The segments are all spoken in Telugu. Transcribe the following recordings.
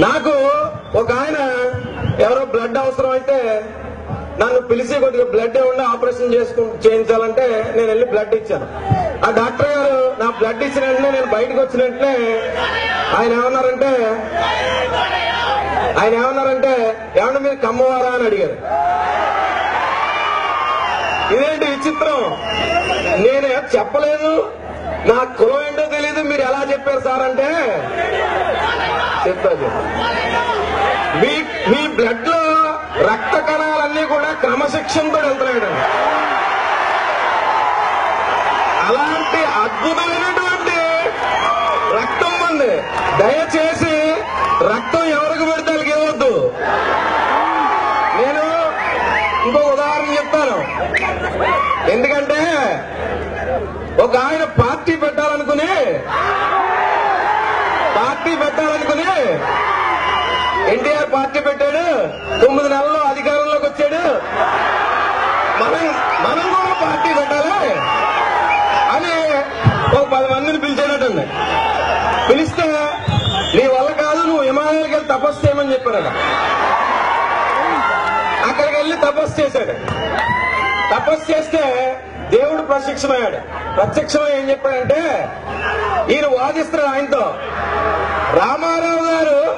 నాకు ఒక ఆయన ఎవరో బ్లడ్ అవసరం అయితే నన్ను పిలిచి కొద్దిగా బ్లడ్ ఇవ్వండి ఆపరేషన్ చేసుకు చేయించాలంటే నేను వెళ్ళి బ్లడ్ ఇచ్చాను. ఆ డాక్టర్ గారు నా బ్లడ్ ఇచ్చిన వెంటనే నేను బయటకు వచ్చిన వెంటనే ఆయన ఏమన్నారంటే ఆయన ఏమన్నారంటే ఏమన్నా మీరు కమ్మవారా? అని అడిగారు. ఇదేంటి విచిత్రం నేను చెప్పలేదు. నా కులం ఏంటో మీరు ఎలా చెప్పారు సార్ అంటే? చెప్తా మీ మీ బ్లడ్లో రక్త కణాలన్నీ కూడా క్రమశిక్షణతో వెళ్తున్నాయడం. అలాంటి అద్భుతమైనటువంటి రక్తం ఉంది. దయచేసి రక్తం ఎవరికి పెడితే వాళ్ళకి ఇవ్వద్దు నేను ఇంకో ఉదాహరణ చెప్తాను. ఎందుకంటే ఒక ఆయన పార్టీ పెట్టాలనుకుని పార్టీ పెట్టాలనుకుని ఎన్టీఆర్ పార్టీ పెట్టాడు. తొమ్మిది నెలల్లో అధికారంలోకి వచ్చాడు. మనం మనం కూడా పార్టీ పెట్టాలి అని ఒక పది మందిని పిలిచాడటండి పిలిస్తే నీ వల్ల కాదు నువ్వు హిమాలయాలకు వెళ్ళి తపస్సు చేయమని చెప్పారట. అక్కడికి వెళ్ళి తపస్సు చేశాడు. తపస్సు చేస్తే దేవుడు ప్రత్యక్షమయ్యాడు. ప్రత్యక్షమై ఏం చెప్పాడంటే ఈయన వాదిస్తున్నాడు ఆయనతో. రామారావు గారు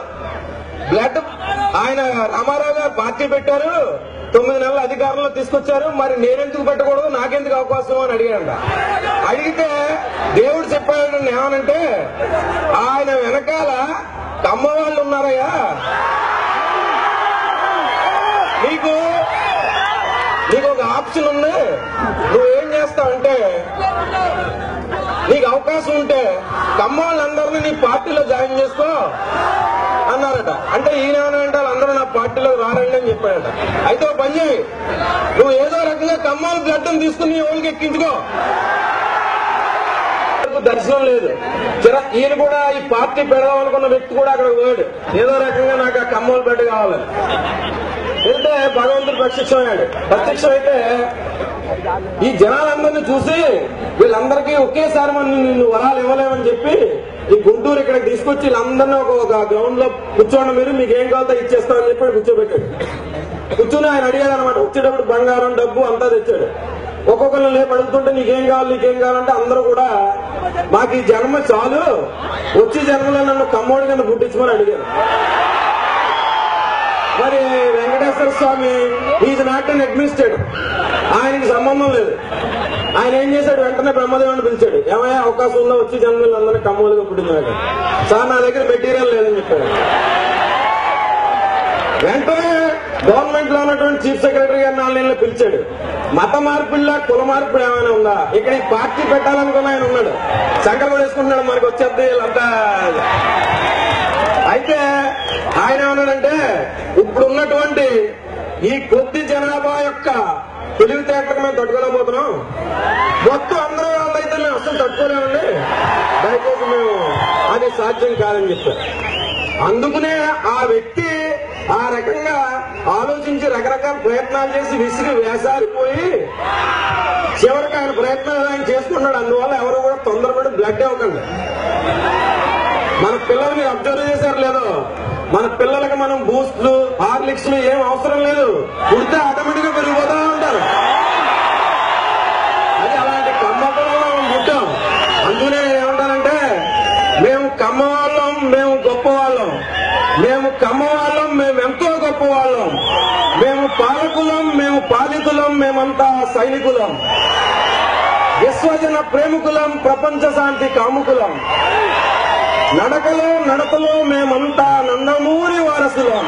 బ్లడ్ ఆయన రామారావు గారు పార్టీ పెట్టారు. తొమ్మిది నెలల అధికారంలో తీసుకొచ్చారు. మరి నేనెందుకు పెట్టకూడదు? నాకెందుకు అవకాశం అని అడిగాడంట. అడిగితే దేవుడు చెప్పాడు ఏమనంటే ఆయన వెనకాల కమ్మ వాళ్ళు ఉన్నారయ్యా. నీకు నీకు ఆప్షన్ ఉంది. నువ్వేం చేస్తావంటే నీకు అవకాశం ఉంటే కమ్మాళ్ళందరినీ నీ పార్టీలో జాయిన్ చేసుకో అన్నారట. అంటే ఈయన ఏమన్నా వాళ్ళందరూ నా పార్టీలో రారండి అని చెప్పాడట అయితే పని చేయి నువ్వు ఏదో రకంగా కమ్మాల బ్లడ్ తీసుకుని నీ ఓళ్ళకి ఎక్కించుకో. దర్శనం లేదు. చిర- ఈయన కూడా ఈ పార్టీ పెడదాం అనుకున్న వ్యక్తి కూడా అక్కడ పోయాడు. ఏదో రకంగా నాకు ఆ కమ్మోలు బెడ్ కావాలి. వెళ్తే భగవంతుడు ప్రత్యక్షమయ్యాడు ప్రత్యక్షం అయితే ఈ జనాలందరినీ చూసి వీళ్ళందరికీ ఒకేసారి మనం నిన్ను వరాలు ఇవ్వలేమని చెప్పి ఈ గుంటూరు ఇక్కడికి తీసుకొచ్చి వీళ్ళందరినీ ఒక గ్రౌండ్లో కూర్చోండి మీరు మీకు ఏం కావాలో ఇచ్చేస్తామని చెప్పి కూర్చోబెట్టాడు. కూర్చుని ఆయన అడిగాడు అనమాట వచ్చేటప్పుడు బంగారం డబ్బు అంతా తెచ్చాడు. ఒక్కొక్కరిని లేపు అడుగుతుంటే నీకేం కావాలి నీకేం కావాలంటే అందరూ కూడా మాకు ఈ జన్మ చాలు వచ్చే జన్మలో నన్ను కమ్మోడి కింద పుట్టించుకొని అడిగారు. మరి Venkateswara Swamy is not an administrator ఆయనకి సంబంధం లేదు. ఆయన ఏం చేశాడు? వెంటనే బ్రహ్మదేవుని పిలిచాడు. ఏమయ్యా అవకాశం ఉందో వచ్చి జన్మలు అందరినీ కమ్మోలుగా పుట్టించాడు సార్ నా దగ్గర మెటీరియల్ లేదని చెప్పాడు వెంటనే గవర్నమెంట్లో ఉన్నటువంటి చీఫ్ సెక్రటరీ గారు నాలుగు నెలలు పిలిచాడు. మత మార్పుల్లా కుల మార్పు ఏమైనా ఉందా? ఇక్కడ ఈ పార్టీ పెట్టాలనుకున్న ఆయన ఉన్నాడు. శంకర్ వేసుకుంటున్నాడు మనకి వచ్చేది వీళ్ళంతా. అయితే ఆయన ఏమన్నాడంటే ఇప్పుడు ఉన్నటువంటి ఈ కొద్ది జనాభా యొక్క తెలివితేటలకు మేము తట్టుకోలేకపోతున్నాం. మొత్తం అందరూ వాళ్ళైతే మేము అసలు తట్టుకోలేమండి. దయచేసి మేము అది సాధ్యం కాదని చెప్పారు. అందుకునే ఆ వ్యక్తి ఆ రకంగా ఆలోచించి రకరకాల ప్రయత్నాలు చేసి విసిరి వేసారిపోయి చివరికి ఆయన ప్రయత్నాలు ఆయన చేసుకున్నాడు అందువల్ల ఎవరు కూడా తొందరపడి బ్లడ్ అవ్వకండి. మన పిల్లల్ని అబ్జర్వ్ చేసి లేదో మన పిల్లలకు మనం బూస్ట్లు హార్లిక్స్లు ఏం అవసరం లేదు. పుడితే ఆటోమేటిక్గా పెరిగిపోతా ఉంటారు. అది అలాంటి కమ్మ మనం పుట్టాం. అందుకనే ఏమంటారంటే మేము కమ్మ వాళ్ళం మేము గొప్ప వాళ్ళం. మేము కమ్మ వాళ్ళం మేము ఎంతో గొప్ప వాళ్ళం. మేము పాలకులం మేము పాలితులం మేమంతా సైనికులం. విశ్వజన ప్రేమికులం ప్రపంచ శాంతి కాముకులం. నడకలో నడతలో మేమంతా నందమూరి వారసులం.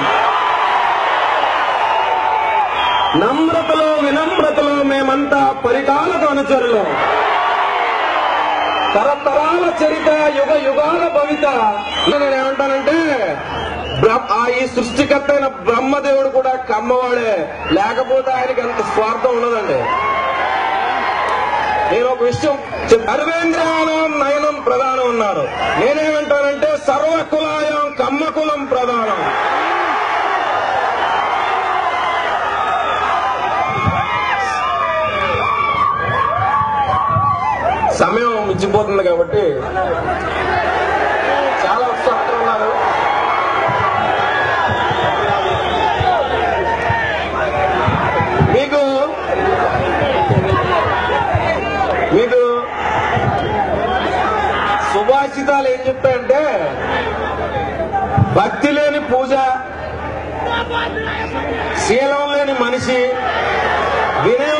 నమ్రతలో వినమ్రతలో మేమంతా పరిటాలకు అనుచరులం. తరతరాల చరిత యుగ యుగాల భవిత. నేను ఏమంటానంటే ఆ ఈ సృష్టికర్త అయిన బ్రహ్మదేవుడు కూడా కమ్మవాడే. లేకపోతే ఆయనకి అంత స్వార్థం ఉండదండి. నేను ఒక విషయం చెప్- నయనం ప్రధానం ఉన్నారు నేనేమంటానంటే సర్వ కులాయం కమ్మ కులం ప్రధానం. సమయం మించిపోతుంది కాబట్టి చాలా ఉత్సాహంగా ఉన్నారు చెప్తా అంటే భక్తి లేని పూజ శీలం లేని మనిషి వినయ